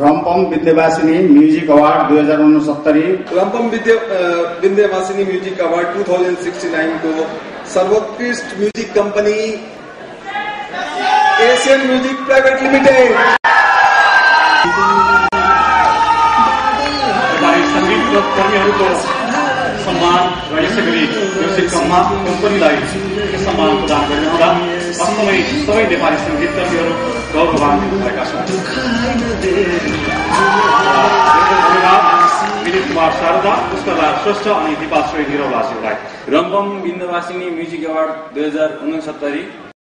रम्पम Vidyavasini music award दुई हजार उनसत्तरी रम्पम विद्या विद्यावासिनी music award two thousand sixty नाइनको सर्वोत्कृष्ट music company Asian music private limited. सङ्गीत कर्मीहरूको सम्मान र यसै गरी म्युजिक कम्पनीलाई सम्मान प्रदान गरिरहँदा वास्तवमै सबै नेपाली सङ्गीत कर्मीहरू गौरवान्वित भएका छन् विनित कुमार शारदा पुष्करलाल श्रेष्ठ अनि रम्पम बिन्दवासिनी म्युजिक अवार्ड दुई हजार उनसत्तरी